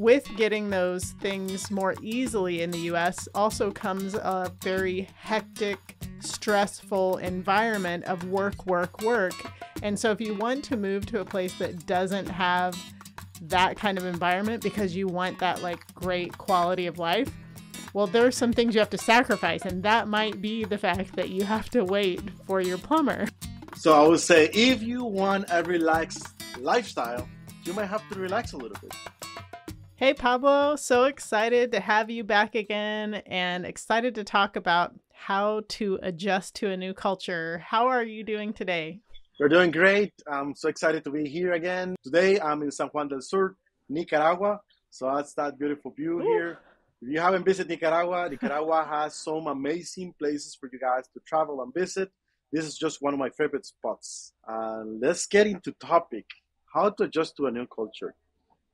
with getting those things more easily in the US also comes a very hectic, stressful environment of work, work, work. And so if you want to move to a place that doesn't have that kind of environment because you want that like great quality of life, well, there are some things you have to sacrifice, and that might be the fact that you have to wait for your plumber. So I would say if you want a relaxed lifestyle, you might have to relax a little bit. Hey, Pablo, so excited to have you back again and excited to talk about how to adjust to a new culture. How are you doing today? We're doing great. I'm so excited to be here again. Today I'm in San Juan del Sur, Nicaragua. So that's that beautiful view Ooh. here. If you haven't visited Nicaragua, Nicaragua has some amazing places for you guys to travel and visit. This is just one of my favorite spots. Uh, let's get into topic: how to adjust to a new culture.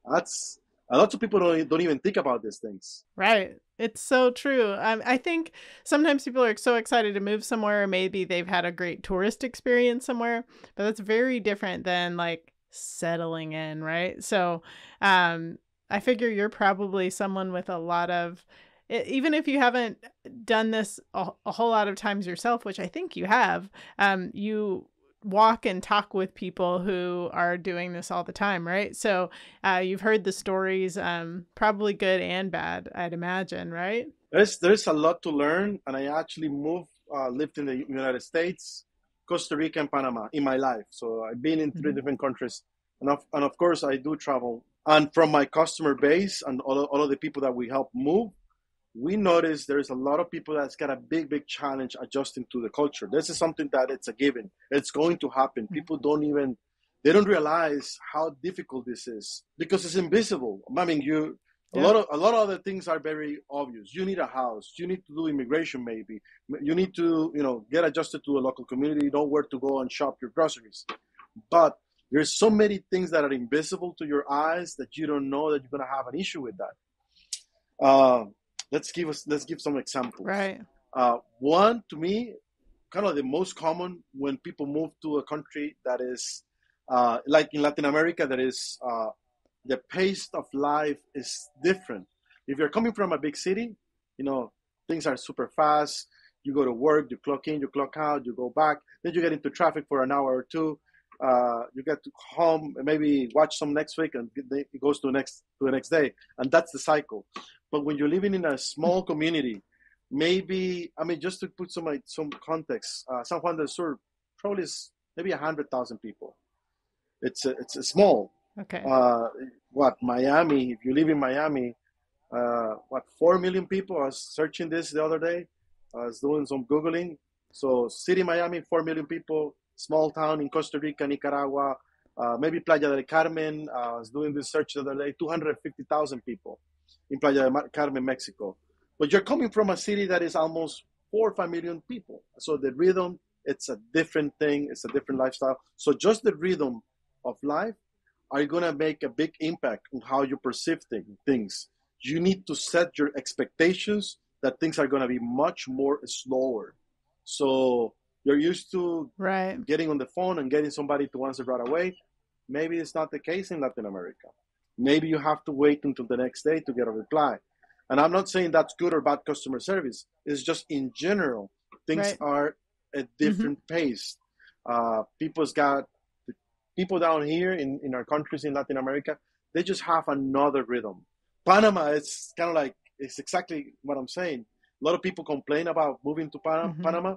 That's a lot of people don't, don't even think about these things. Right. It's so true. I, I think sometimes people are so excited to move somewhere. Maybe they've had a great tourist experience somewhere, but that's very different than like settling in, right? So, um, I figure you're probably someone with a lot of, even if you haven't done this a, a whole lot of times yourself, which I think you have, um, you walk and talk with people who are doing this all the time, right? So uh, you've heard the stories, um, probably good and bad, I'd imagine, right? There's there's a lot to learn, and I actually moved, uh, lived in the United States, Costa Rica, and Panama in my life. So I've been in 3 mm-hmm. different countries, and of, and of course I do travel and from my customer base and all, all of the people that we help move, we notice there's a lot of people that's got a big, big challenge adjusting to the culture. This is something that it's a given. It's going to happen. Mm-hmm. People don't even they don't realize how difficult this is because it's invisible. I mean, you a lot of a lot of other things are very obvious. You need a house. You need to do immigration, maybe. You need to, you know, get adjusted to a local community. You know where to go and shop your groceries. But there's so many things that are invisible to your eyes that you don't know that you're gonna have an issue with that. Uh, let's give us let's give some examples. Right. Uh, one to me, kind of the most common when people move to a country that is uh, like in Latin America, that is uh, the pace of life is different. If you're coming from a big city, you know things are super fast. You go to work, you clock in, you clock out, you go back, then you get into traffic for an hour or two uh, you get to home and maybe watch some Netflix and it goes to the next to the next day and that's the cycle but when you're living in a small community maybe i mean just to put some some context uh, san juan del sur probably is maybe 100000 people. It's a, it's a small okay. uh, what miami if you live in miami uh, what 4 million people i was searching this the other day i was doing some googling. So city miami 4 million people small town in Costa Rica, Nicaragua, uh, maybe Playa del Carmen. Uh, I was doing this search the other day, 250,000 people in Playa del Carmen, Mexico. But you're coming from a city that is almost four or five million people. So the rhythm, it's a different thing, it's a different lifestyle. So just the rhythm of life are going to make a big impact on how you perceive things. You need to set your expectations that things are going to be much more slower. So you're used to right. getting on the phone and getting somebody to answer right away. Maybe it's not the case in Latin America. Maybe you have to wait until the next day to get a reply. And I'm not saying that's good or bad customer service. It's just in general, things right. are at different mm-hmm. pace. Uh, people's got people down here in, in our countries in Latin America, they just have another rhythm. Panama, it's kind of like, it's exactly what I'm saying. A lot of people complain about moving to Panama, mm-hmm. Panama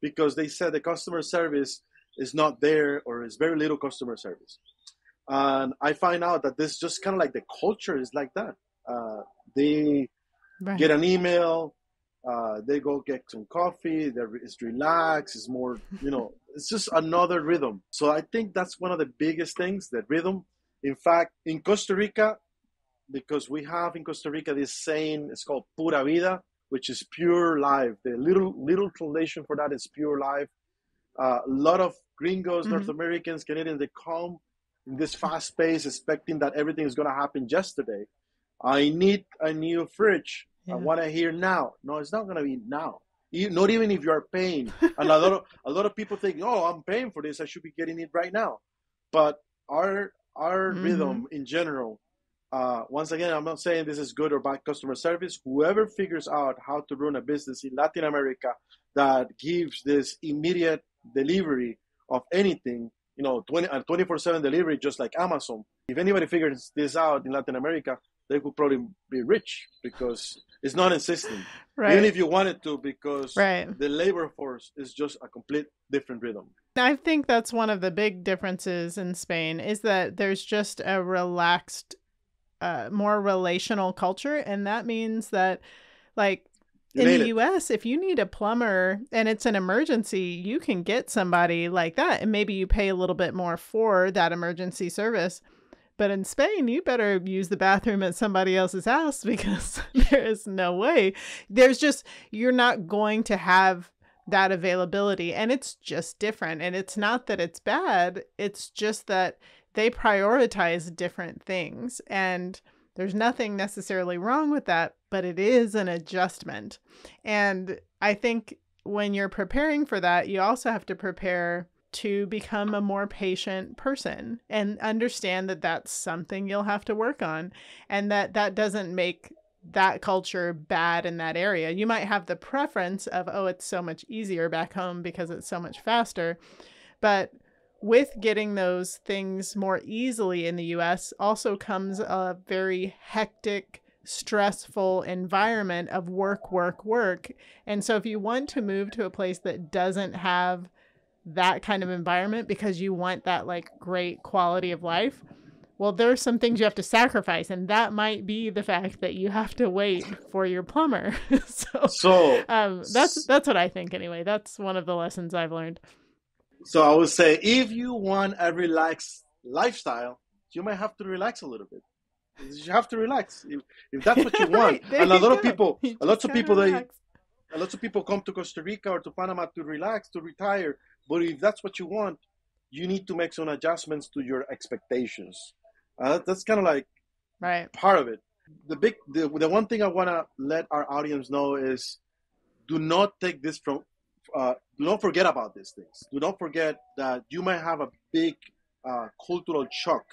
because they said the customer service is not there or is very little customer service. And I find out that this just kind of like the culture is like that. Uh, they right. get an email, uh, they go get some coffee, it's relaxed, it's more, you know, it's just another rhythm. So I think that's one of the biggest things, the rhythm. In fact, in Costa Rica, because we have in Costa Rica this saying, it's called pura vida, which is pure life. The little little translation for that is pure life. Uh, a lot of gringos, mm-hmm. North Americans, Canadians, they come in this fast pace, expecting that everything is going to happen yesterday. I need a new fridge. Yeah. I want to hear now. No, it's not going to be now. You, not even if you are paying. And a lot of a lot of people think, oh, I'm paying for this. I should be getting it right now. But our our mm-hmm. rhythm in general uh, once again, I'm not saying this is good or bad customer service. Whoever figures out how to run a business in Latin America that gives this immediate delivery of anything, you know, 20 and 24/7 delivery, just like Amazon. If anybody figures this out in Latin America, they could probably be rich because it's not insistent. Right. Even if you wanted to, because right. the labor force is just a complete different rhythm. I think that's one of the big differences in Spain is that there's just a relaxed, uh, more relational culture, and that means that, like, you in the it. US, if you need a plumber and it's an emergency, you can get somebody like that. And maybe you pay a little bit more for that emergency service. But in Spain, you better use the bathroom at somebody else's house because there is no way. There's just, you're not going to have that availability. And it's just different. And it's not that it's bad, it's just that they prioritize different things. And there's nothing necessarily wrong with that, but it is an adjustment. And I think when you're preparing for that, you also have to prepare to become a more patient person and understand that that's something you'll have to work on and that that doesn't make that culture bad in that area. You might have the preference of, oh, it's so much easier back home because it's so much faster. But with getting those things more easily in the US also comes a very hectic, stressful environment of work, work, work. And so if you want to move to a place that doesn't have that kind of environment because you want that like great quality of life, well, there's some things you have to sacrifice, and that might be the fact that you have to wait for your plumber. so, so um, that's that's what I think anyway. That's one of the lessons I've learned. So I would say, if you want a relaxed lifestyle, you might have to relax a little bit. You have to relax if, if that's what you want. right, and a lot of people, a lot of people, they, a lot of people come to Costa Rica or to Panama to relax, to retire, but if that's what you want, you need to make some adjustments to your expectations. Uh, that's kind of like right part of it. The big, the, the one thing I want to let our audience know is, do not take this from, uh, do not forget about these things. Do not forget that you might have a big uh, cultural shock,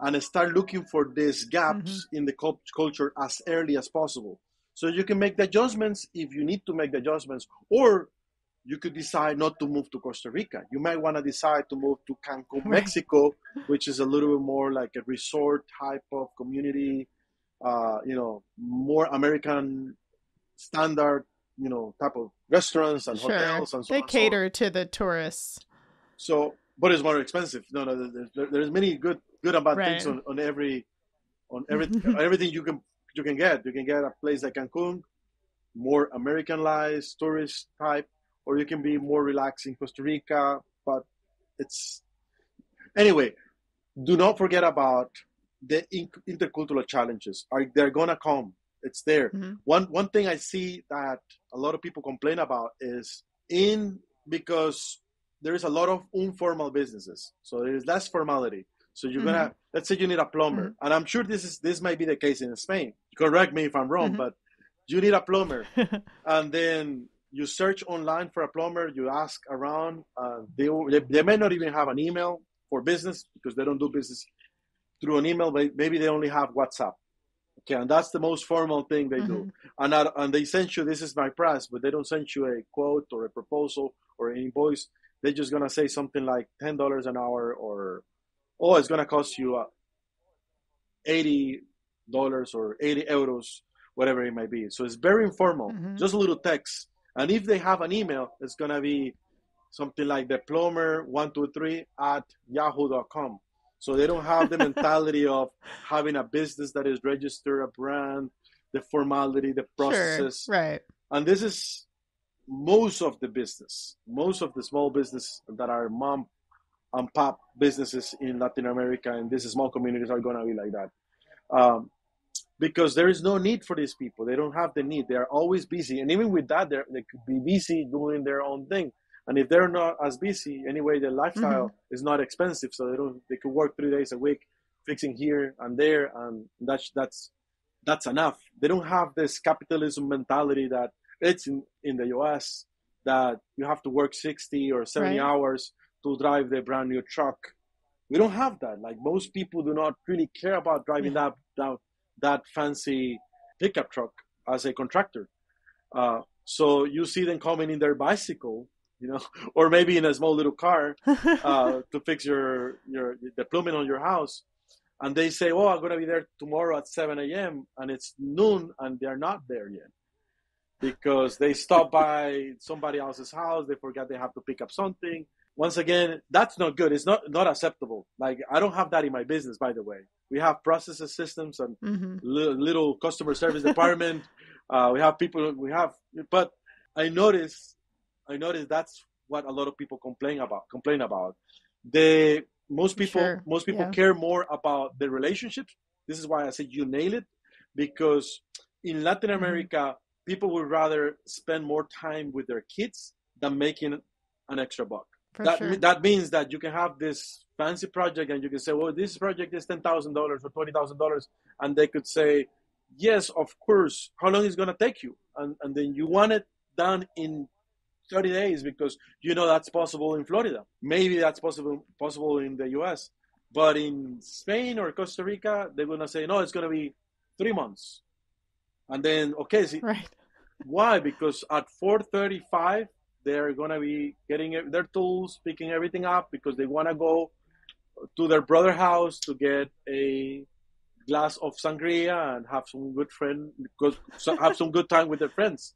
and start looking for these gaps mm-hmm. in the culture as early as possible, so you can make the adjustments if you need to make the adjustments, or you could decide not to move to Costa Rica. You might want to decide to move to Cancun, Mexico, which is a little bit more like a resort type of community, uh, you know, more American standard, you know, type of restaurants and sure. hotels and so They on cater so to the tourists. So, but it's more expensive. No, no, there's, there's many good, good and bad right. things on, on every, on every, everything you can you can get. You can get a place like Cancun, more Americanized tourist type or you can be more relaxed in Costa Rica. But it's anyway. Do not forget about the intercultural challenges. Are they're gonna come? It's there. Mm-hmm. One one thing I see that a lot of people complain about is in because there is a lot of informal businesses, so there is less formality. So you're mm-hmm. gonna let's say you need a plumber, mm-hmm. and I'm sure this is this might be the case in Spain. Correct me if I'm wrong, mm-hmm. but you need a plumber, and then you search online for a plumber, you ask around. Uh, they, they may not even have an email for business because they don't do business through an email. But maybe they only have WhatsApp. Okay, and that's the most formal thing they mm-hmm. do. And not, and they send you this is my price, but they don't send you a quote or a proposal or an invoice. They're just gonna say something like ten dollars an hour or oh it's gonna cost you uh, eighty dollars or eighty euros, whatever it might be. So it's very informal, mm-hmm. just a little text and if they have an email, it's going to be something like the plumber123 at yahoo.com. So they don't have the mentality of having a business that is registered, a brand, the formality, the processes. Sure, right. And this is most of the business, most of the small business that are mom and pop businesses in Latin America and these small communities are going to be like that. Um, because there is no need for these people. They don't have the need. They are always busy, and even with that, they could be busy doing their own thing. And if they're not as busy, anyway, their lifestyle mm-hmm. is not expensive, so they don't. They could work three days a week, fixing here and there, and that's that's that's enough. They don't have this capitalism mentality that it's in in the U.S. that you have to work sixty or seventy right. hours to drive the brand new truck We don't have that. Like most people do not really care about driving that that, that fancy pickup truck as a contractor. Uh, so you see them coming in their bicycle, you know, or maybe in a small little car uh, to fix your your the plumbing on your house, and they say, "Oh, I'm gonna be there tomorrow at 7 a.m." and it's noon, and they're not there yet because they stop by somebody else's house. They forget they have to pick up something. Once again, that's not good. It's not not acceptable. Like I don't have that in my business, by the way. We have processes, systems, and mm-hmm. li- little customer service department. uh, we have people. We have, but I notice, I notice that's what a lot of people complain about. Complain about. They most people sure. most people yeah. care more about the relationships. This is why I say you nail it, because in Latin mm-hmm. America, mm-hmm. people would rather spend more time with their kids than making an extra buck. For that sure. that means that you can have this fancy project and you can say, well, this project is ten thousand dollars or twenty thousand dollars, and they could say, yes, of course. How long is it going to take you? And and then you want it done in 30 days because you know that's possible in Florida. Maybe that's possible possible in the US. But in Spain or Costa Rica, they're gonna say, no, it's gonna be three months. And then okay, see, right. why? Because at 435 they're gonna be getting their tools, picking everything up because they wanna go to their brother house to get a glass of sangria and have some good friend because have some good time with their friends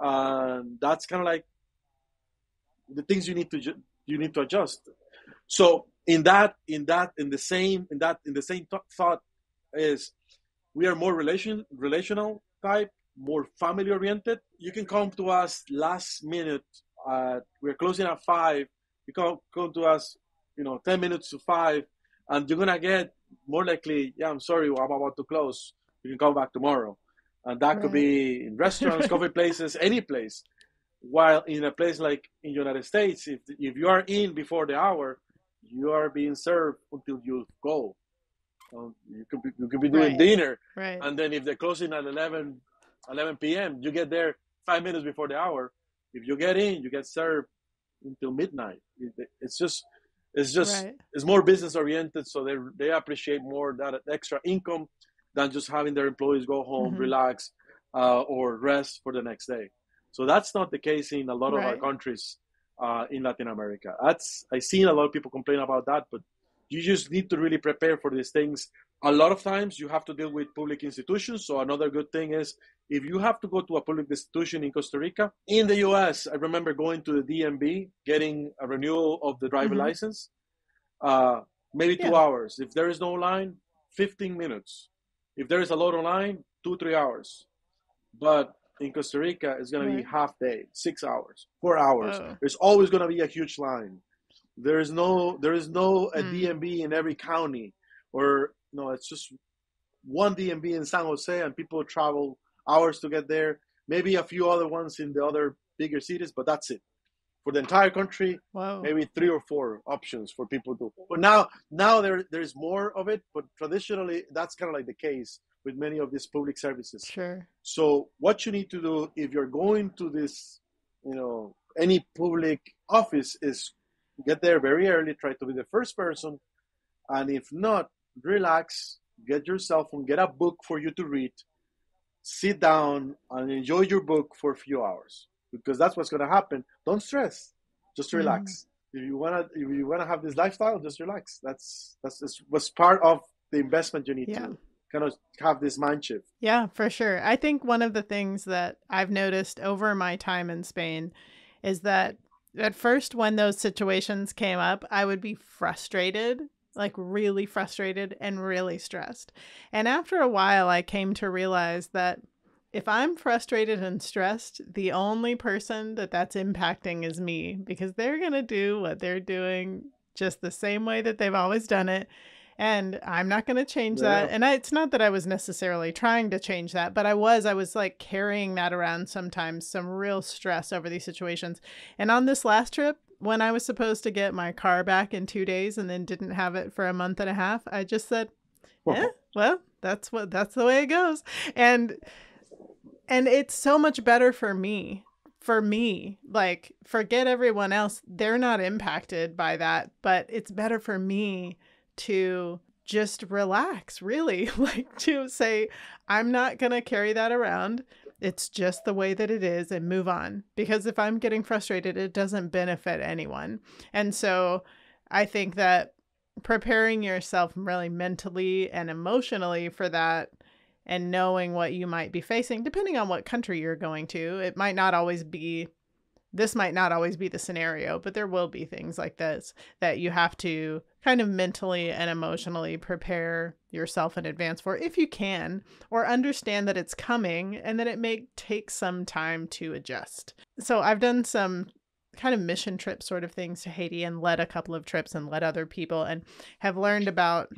and that's kind of like the things you need to ju- you need to adjust. So in that in that in the same in that in the same th- thought is we are more relation relational type more family oriented. You can come to us last minute uh, we're closing at five. You can come to us you know 10 minutes to five and you're gonna get more likely yeah i'm sorry i'm about to close. You can come back tomorrow. And that right. could be in restaurants coffee places any place while in a place like in the United States, if if you are in before the hour, you are being served until you go. Um, you could be, you could be doing right. dinner, right. and then if they're closing at 11, 11 p.m., you get there five minutes before the hour. If you get in, you get served until midnight. It's just it's just right. it's more business oriented, so they they appreciate more that extra income than just having their employees go home, mm-hmm. relax, uh, or rest for the next day. So that's not the case in a lot right. of our countries uh, in Latin America. That's I've seen a lot of people complain about that, but you just need to really prepare for these things. A lot of times you have to deal with public institutions. So another good thing is if you have to go to a public institution in Costa Rica, in the U.S., I remember going to the DMV, getting a renewal of the driver mm-hmm. license, uh, maybe two yeah. hours. If there is no line, 15 minutes. If there is a lot of line, two, three hours. But in Costa Rica is going right. to be half day, six hours, four hours. Oh. There's always going to be a huge line. There is no there is no a mm. DMV in every county, or no, it's just one DMV in San Jose, and people travel hours to get there. Maybe a few other ones in the other bigger cities, but that's it. For the entire country, wow. maybe three or four options for people to. But now, now there there's more of it. But traditionally, that's kind of like the case with many of these public services. Sure. So what you need to do if you're going to this, you know, any public office is get there very early, try to be the first person, and if not, relax, get your cell phone, get a book for you to read, sit down and enjoy your book for a few hours because that's what's going to happen. Don't stress, just relax. Mm. If you wanna, if you wanna have this lifestyle, just relax. That's that's, that's was part of the investment you need yeah. to kind of have this mind shift. Yeah, for sure. I think one of the things that I've noticed over my time in Spain is that at first, when those situations came up, I would be frustrated, like really frustrated and really stressed. And after a while, I came to realize that if I'm frustrated and stressed, the only person that that's impacting is me because they're going to do what they're doing just the same way that they've always done it and I'm not going to change yeah. that. And I, it's not that I was necessarily trying to change that, but I was. I was like carrying that around sometimes, some real stress over these situations. And on this last trip, when I was supposed to get my car back in two days and then didn't have it for a month and a half, I just said, "Yeah, well, that's what that's the way it goes." And and it's so much better for me for me, like forget everyone else. They're not impacted by that, but it's better for me to just relax, really. like to say, I'm not going to carry that around. It's just the way that it is and move on. Because if I'm getting frustrated, it doesn't benefit anyone. And so I think that preparing yourself really mentally and emotionally for that and knowing what you might be facing, depending on what country you're going to, it might not always be this might not always be the scenario, but there will be things like this that you have to kind of mentally and emotionally prepare yourself in advance for if you can, or understand that it's coming and that it may take some time to adjust. So I've done some kind of mission trip sort of things to Haiti and led a couple of trips and led other people and have learned about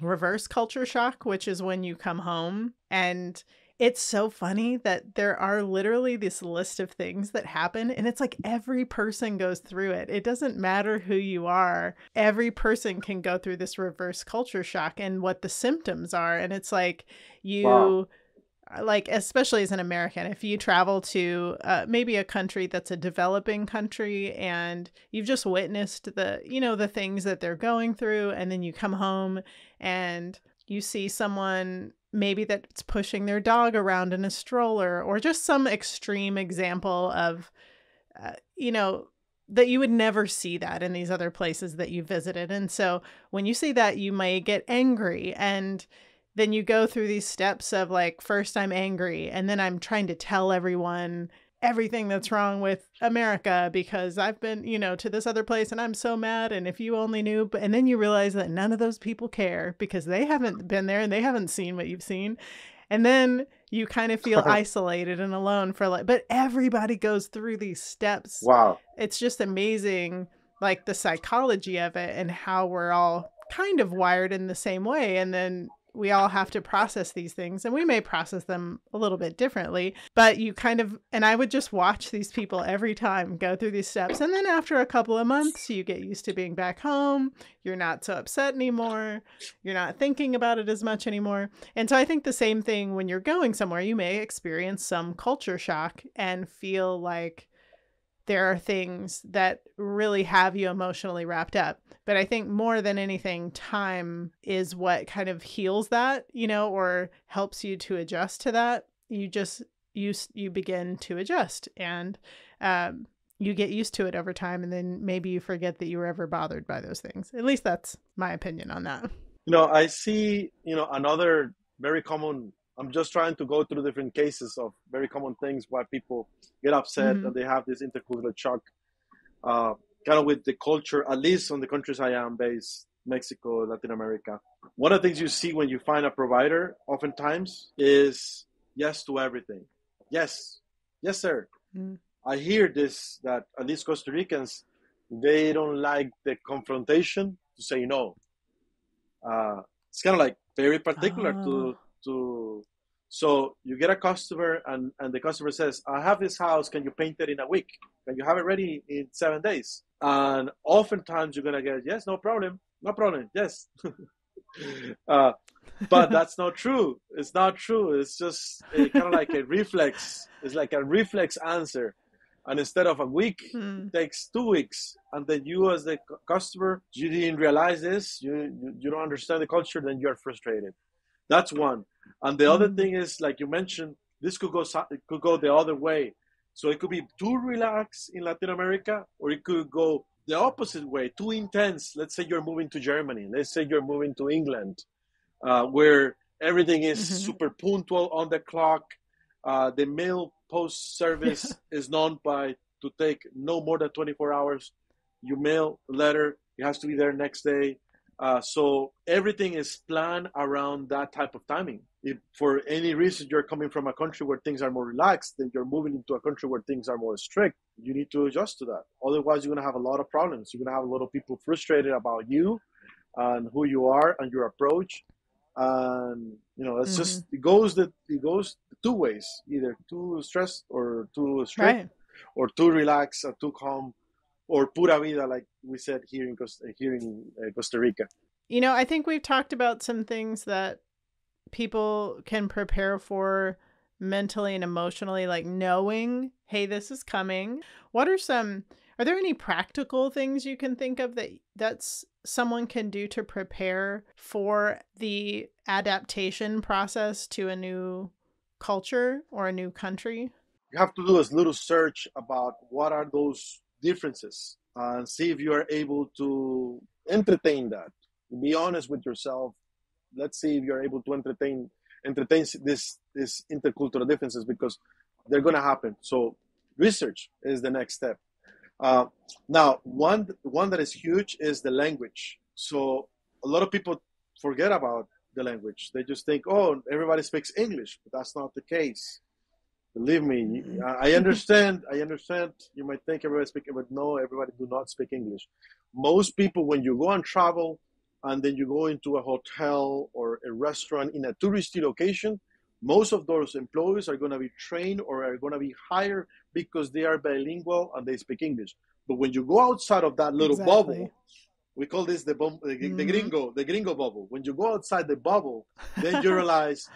reverse culture shock, which is when you come home and it's so funny that there are literally this list of things that happen and it's like every person goes through it. It doesn't matter who you are. Every person can go through this reverse culture shock and what the symptoms are and it's like you wow uh, like especially as an american if you travel to uh, maybe a country that's a developing country and you've just witnessed the you know the things that they're going through and then you come home and you see someone maybe that's pushing their dog around in a stroller or just some extreme example of uh, you know that you would never see that in these other places that you visited. And so when you see that you may get angry and then you go through these steps of like first I'm angry and then I'm trying to tell everyone everything that's wrong with America because I've been, you know, to this other place and I'm so mad. And if you only knew, but and then you realize that none of those people care because they haven't been there and they haven't seen what you've seen. And then you kind of feel isolated and alone for like, but everybody goes through these steps. Wow. It's just amazing, like the psychology of it and how we're all kind of wired in the same way. And then we all have to process these things and we may process them a little bit differently but you kind of and i would just watch these people every time go through these steps and then after a couple of months you get used to being back home you're not so upset anymore you're not thinking about it as much anymore and so i think the same thing when you're going somewhere you may experience some culture shock and feel like there are things that really have you emotionally wrapped up. But I think more than anything, time is what kind of heals that, you know, or helps you to adjust to that. You just you you begin to adjust and um, you get used to it over time, and then maybe you forget that you were ever bothered by those things. At least that's my opinion on that. You know, I see. You know, another very common I'm just trying to go through different cases of very common things why people get upset mm-hmm. and they have this intercultural shock, uh, kind of with the culture, at least on the countries I am based, Mexico, Latin America. One of the things you see when you find a provider, oftentimes, is yes to everything. Yes, yes, sir. Mm-hmm. I hear this that at least Costa Ricans, they don't like the confrontation to say no. Uh, it's kind of like very particular oh. to to so you get a customer and, and the customer says i have this house. Can you paint it in a week? Can you have it ready in seven days? And oftentimes you're going to get yes no problem. No problem. Yes. Uh, but that's not true. It's not true. It's just kind of like a reflex. It's like a reflex answer. And instead of a week hmm. takes two weeks. And then you as the customer you didn't realize this. You, you, you don't understand the culture then you're frustrated. That's one and the other mm. thing is, like you mentioned, this could go it could go the other way. So it could be too relaxed in Latin America, or it could go the opposite way, too intense. Let's say you're moving to Germany. Let's say you're moving to England, uh, where everything is mm-hmm. super punctual on the clock. Uh, the mail post service is known by to take no more than 24 hours. You mail a letter, it has to be there next day. Uh, so everything is planned around that type of timing. If for any reason you're coming from a country where things are more relaxed, then you're moving into a country where things are more strict. You need to adjust to that. Otherwise, you're gonna have a lot of problems. You're gonna have a lot of people frustrated about you and who you are and your approach. And you know, it's mm-hmm. just it goes that it goes two ways: either too stressed or too strict, right. or too relaxed or too calm or pura vida, like we said here in Costa, here in uh, Costa Rica. You know, I think we've talked about some things that people can prepare for mentally and emotionally, like knowing, hey, this is coming? What are some are there any practical things you can think of that that's someone can do to prepare for the adaptation process to a new culture or a new country? You have to do a little search about what are those differences uh, and see if you are able to entertain that. Be honest with yourself. Let's see if you're able to entertain entertain this this intercultural differences because they're going to happen. So research is the next step. Uh, now, one one that is huge is the language. So a lot of people forget about the language. They just think, oh, everybody speaks English, but that's not the case. Believe me, mm-hmm. I understand. I understand. You might think everybody speaks, but no, everybody do not speak English. Most people, when you go on travel, and then you go into a hotel or a restaurant in a touristy location, most of those employees are going to be trained or are going to be hired because they are bilingual and they speak English. But when you go outside of that little exactly. bubble, we call this the, bum, the, mm-hmm. the, gringo, the gringo bubble. When you go outside the bubble, then you realize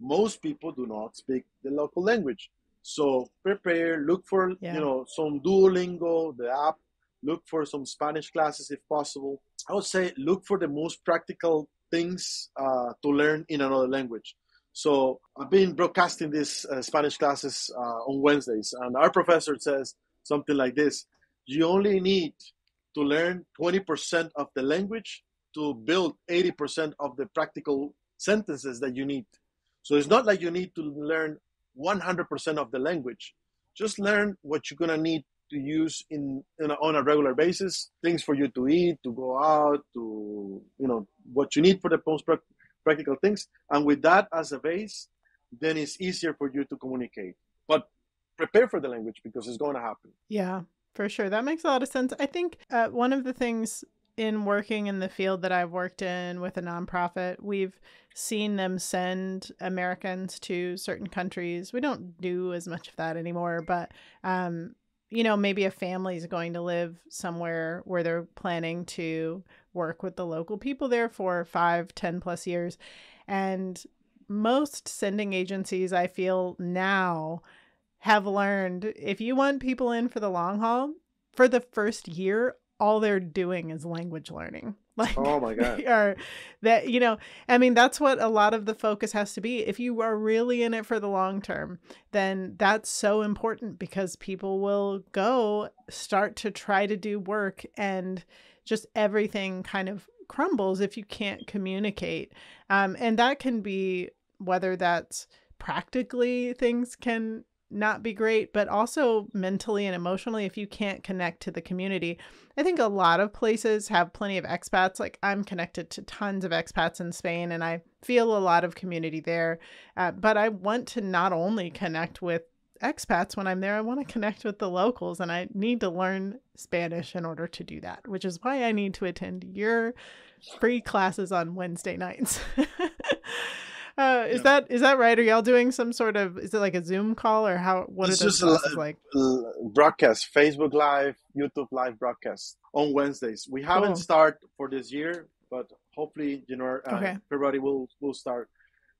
most people do not speak the local language. So prepare, look for yeah. you know some Duolingo, the app. Look for some Spanish classes if possible. I would say look for the most practical things uh, to learn in another language. So I've been broadcasting these uh, Spanish classes uh, on Wednesdays, and our professor says something like this: You only need to learn 20% of the language to build 80% of the practical sentences that you need. So it's not like you need to learn 100% of the language. Just learn what you're going to need to use in, in a, on a regular basis, things for you to eat, to go out, to, you know, what you need for the most practical things. And with that as a base, then it's easier for you to communicate. But prepare for the language because it's going to happen. Yeah, for sure. That makes a lot of sense. I think uh, one of the things in working in the field that I've worked in with a nonprofit, we've seen them send Americans to certain countries. We don't do as much of that anymore, but um, you know, maybe a family is going to live somewhere where they're planning to work with the local people there for five, ten plus years. And most sending agencies, I feel now, have learned if you want people in for the long haul, for the first year, all they're doing is language learning. Like, oh my god, or that you know, I mean, that's what a lot of the focus has to be. If you are really in it for the long term, then that's so important because people will go start to try to do work, and just everything kind of crumbles if you can't communicate. Um, and that can be whether that's practically things can not be great, but also mentally and emotionally if you can't connect to the community. I think a lot of places have plenty of expats. Like I'm connected to tons of expats in Spain and I feel a lot of community there. Uh, but I want to not only connect with expats when I'm there, I want to connect with the locals and I need to learn Spanish in order to do that, which is why I need to attend your free classes on Wednesday nights. Uh, is yeah. that is that right? Are y'all doing some sort of is it like a Zoom call or how? What it's are those classes a, like? Broadcast, Facebook Live, YouTube Live broadcast on Wednesdays. We haven't cool. started for this year, but hopefully, you know, uh, okay. everybody will will start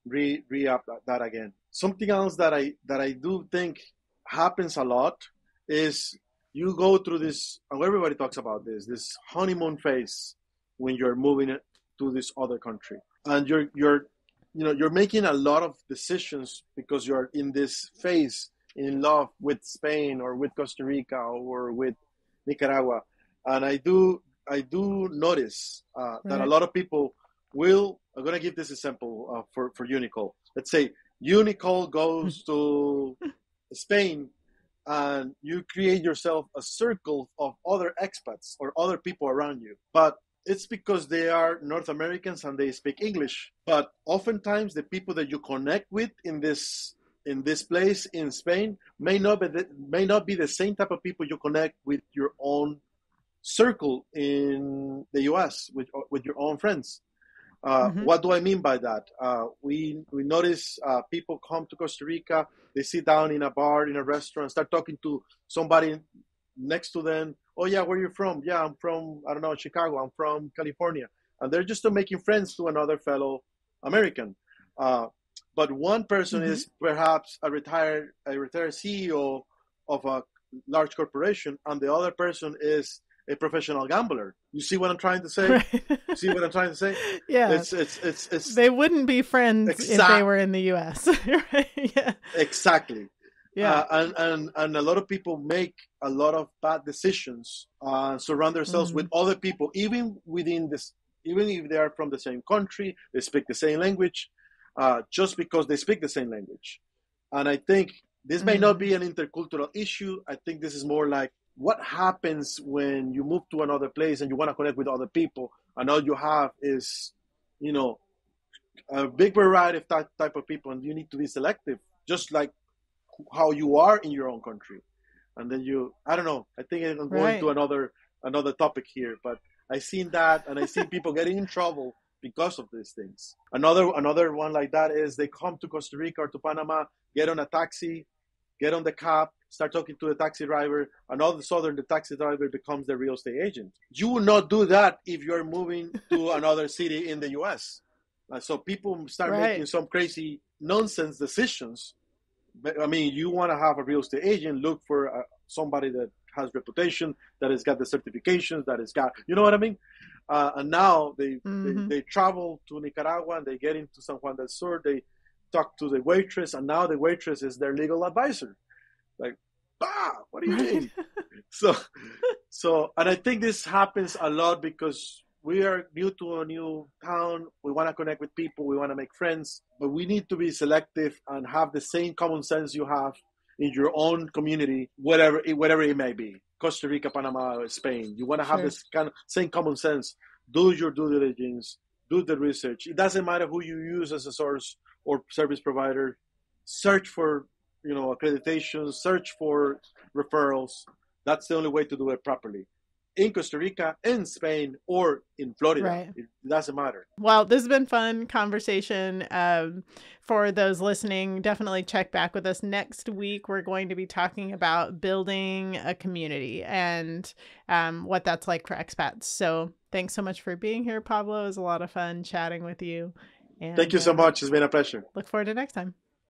re re up that again. Something else that I that I do think happens a lot is you go through this. Everybody talks about this this honeymoon phase when you're moving to this other country, and you're you're you know you're making a lot of decisions because you're in this phase in love with Spain or with Costa Rica or with Nicaragua, and I do I do notice uh, right. that a lot of people will. I'm gonna give this example uh, for for Unicole. Let's say Unicole goes to Spain, and you create yourself a circle of other expats or other people around you, but it's because they are North Americans and they speak English. But oftentimes, the people that you connect with in this in this place in Spain may not be the, may not be the same type of people you connect with your own circle in the U.S. with with your own friends. Uh, mm-hmm. What do I mean by that? Uh, we we notice uh, people come to Costa Rica, they sit down in a bar, in a restaurant, start talking to somebody next to them oh yeah, where you from? Yeah, I'm from I don't know Chicago. I'm from California, and they're just making friends to another fellow American. Uh, but one person Mhm. is perhaps a retired a retired CEO of a large corporation, and the other person is a professional gambler. You see what I'm trying to say? Right. see what I'm trying to say? yeah. It's it's it's it's they wouldn't be friends if they were in the US. right? Yeah. exactly. Yeah. Uh, and, and and a lot of people make a lot of bad decisions uh, surround themselves Mhm. with other people even within this even if they are from the same country they speak the same language uh, just because they speak the same language and i think this may not Mhm. be an intercultural issue i think this is more like what happens when you move to another place and you want to connect with other people and all you have is you know a big variety of type, type of people and you need to be selective just like how you are in your own country and then you i don't know i think i'm going Right. to another another topic here but i seen that and i see people getting in trouble because of these things another another one like that is they come to costa rica or to panama get on a taxi get on the cab start talking to the taxi driver and all of a sudden the taxi driver becomes the real estate agent you will not do that if you're moving to another city in the us uh, so people start Right. making some crazy nonsense decisions I mean, you want to have a real estate agent, look for uh, somebody that has reputation, that has got the certifications, that has got, you know what I mean? Uh, and now they, Mhm. they they travel to Nicaragua and they get into San Juan del Sur. They talk to the waitress, and now the waitress is their legal advisor. Like, bah, what do you mean? so so and i think this happens a lot because we are new to a new town. We want to connect with people. We want to make friends. But we need to be selective and have the same common sense you have in your own community whatever it, whatever it may be. Costa rica panama spain. You want to have Sure. this kind of same common sense. Do your due diligence. Do the research. It doesn't matter who you use as a source or service provider. Search for you know accreditations. Search for referrals. That's the only way to do it properly in costa rica in spain or in florida Right. it doesn't matter Well, this has been fun conversation. Um, for those listening, definitely check back with us next week. We're going to be talking about building a community and um, what that's like for expats. So thanks so much for being here, Pablo. It was a lot of fun chatting with you. And, thank you so uh, much it's been a pleasure Look forward to next time.